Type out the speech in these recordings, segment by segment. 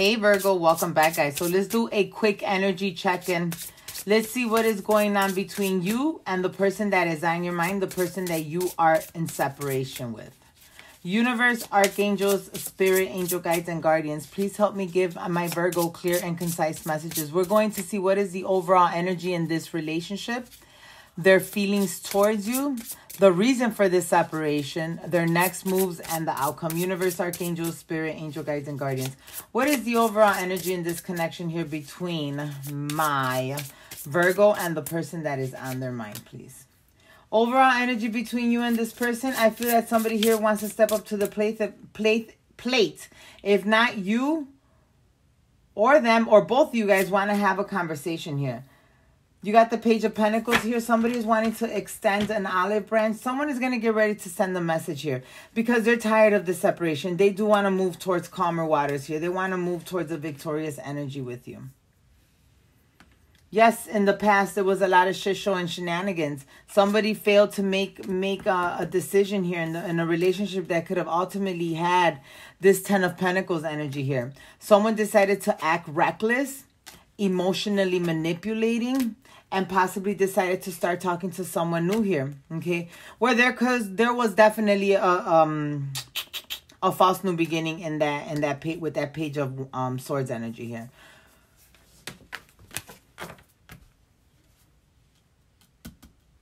Hey Virgo, welcome back, guys. So let's do a quick energy check in. Let's see what is going on between you and the person that is on your mind, the person that you are in separation with. Universe, archangels, spirit, angel guides, and guardians, please help me give my Virgo clear and concise messages. We're going to see what is the overall energy in this relationship, their feelings towards you, the reason for this separation, their next moves, and the outcome. Universe, archangels, spirit, angel guides, and guardians. What is the overall energy in this connection here between my Virgo and the person that is on their mind, please? Overall energy between you and this person, I feel that somebody here wants to step up to the plate, plate, plate. If not you or them or both of you guys want to have a conversation here. You got the Page of Pentacles here. Somebody is wanting to extend an olive branch. Someone is going to get ready to send a message here because they're tired of the separation. They do want to move towards calmer waters here. They want to move towards a victorious energy with you. Yes, in the past there was a lot of shisho and shenanigans. Somebody failed to make make a, a decision here in, the, in a relationship that could have ultimately had this Ten of Pentacles energy here. Someone decided to act reckless, emotionally manipulating, and possibly decided to start talking to someone new here. Okay, where there cause there was definitely a um a false new beginning in that in that page with that page of um swords energy here.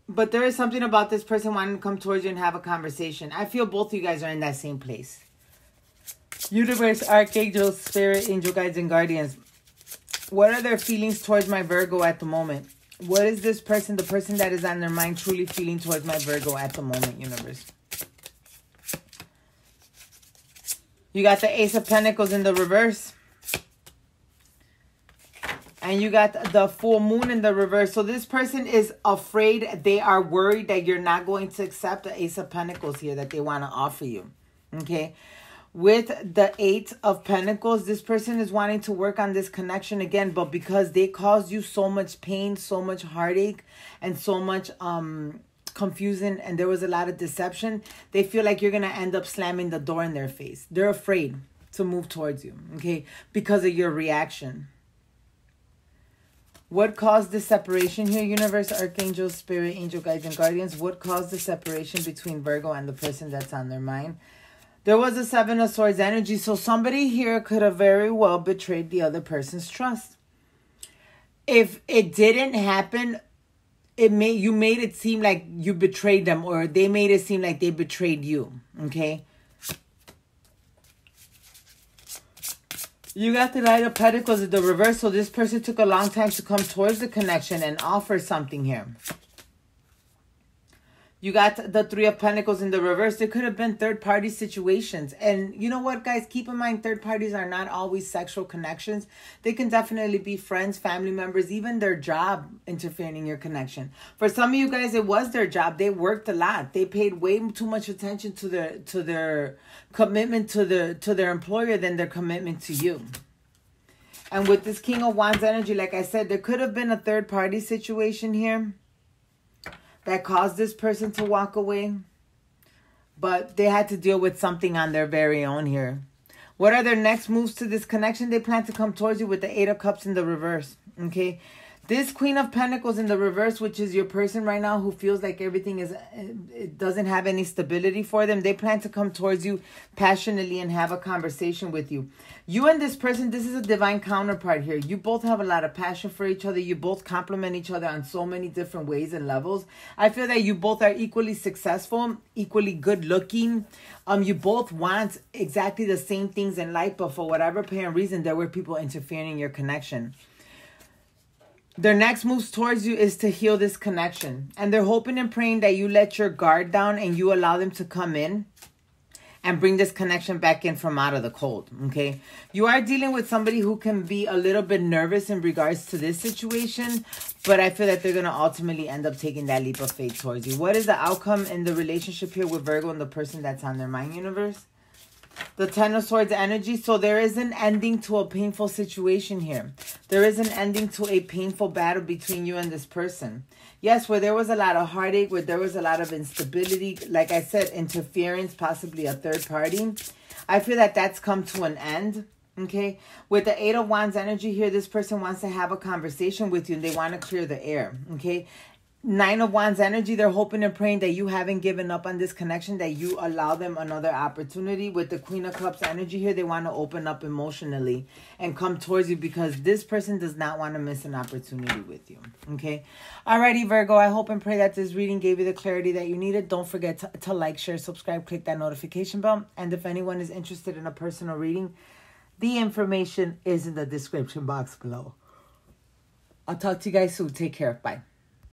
But there is something about this person wanting to come towards you and have a conversation. I feel both of you guys are in that same place. Universe, Archangel, spirit, angel guides, and guardians. What are their feelings towards my Virgo at the moment? What is this person, the person that is on their mind, truly feeling towards my Virgo at the moment, universe? You got the Ace of Pentacles in the reverse. And you got the full moon in the reverse. So this person is afraid. They are worried that you're not going to accept the Ace of Pentacles here that they want to offer you. Okay with the eight of pentacles this person is wanting to work on this connection again but because they caused you so much pain so much heartache and so much um confusion and there was a lot of deception they feel like you're gonna end up slamming the door in their face. They're afraid to move towards you okay? Because of your reaction. What caused the separation here? Universe archangel spirit angel guides and guardians. What caused the separation between virgo and the person that's on their mind there was a Seven of Swords energy, so somebody here could have very well betrayed the other person's trust. If it didn't happen, it made you made it seem like you betrayed them, or they made it seem like they betrayed you. Okay. You got the Knight of Pentacles at the reverse, so this person took a long time to come towards the connection and offer something here. You got the Three of Pentacles in the reverse. There could have been third party situations. And you know what, guys? Keep in mind, third parties are not always sexual connections. They can definitely be friends, family members, even their job interfering in your connection. For some of you guys, it was their job. They worked a lot. They paid way too much attention to their to their commitment to the to their employer than their commitment to you. And with this King of Wands energy, like I said, there could have been a third party situation here that caused this person to walk away. But they had to deal with something on their very own here. What are their next moves to this connection? They plan to come towards you with the Eight of Cups in the reverse. Okay. This Queen of Pentacles in the reverse, which is your person right now who feels like everything is, it doesn't have any stability for them. They plan to come towards you passionately and have a conversation with you. You and this person, this is a divine counterpart here. You both have a lot of passion for each other. You both complement each other on so many different ways and levels. I feel that you both are equally successful, equally good looking. Um, you both want exactly the same things in life, but for whatever apparent reason, there were people interfering in your connection. Their next moves towards you is to heal this connection. And they're hoping and praying that you let your guard down and you allow them to come in and bring this connection back in from out of the cold. Okay. You are dealing with somebody who can be a little bit nervous in regards to this situation, but I feel that they're going to ultimately end up taking that leap of faith towards you. What is the outcome in the relationship here with Virgo and the person that's on their mind universe? the Ten of Swords energy. So there is an ending to a painful situation here. There is an ending to a painful battle between you and this person. Yes, where there was a lot of heartache, where there was a lot of instability, like I said, interference, possibly a third party. I feel that that's come to an end. Okay, with the Eight of Wands energy here, this person wants to have a conversation with you and they want to clear the air. Okay, Nine of Wands energy, they're hoping and praying that you haven't given up on this connection, that you allow them another opportunity. With the Queen of Cups energy here, they want to open up emotionally and come towards you because this person does not want to miss an opportunity with you. Okay. Alrighty, Virgo, I hope and pray that this reading gave you the clarity that you needed. Don't forget to, to like, share, subscribe, click that notification bell. And if anyone is interested in a personal reading, the information is in the description box below. I'll talk to you guys soon. Take care. Bye.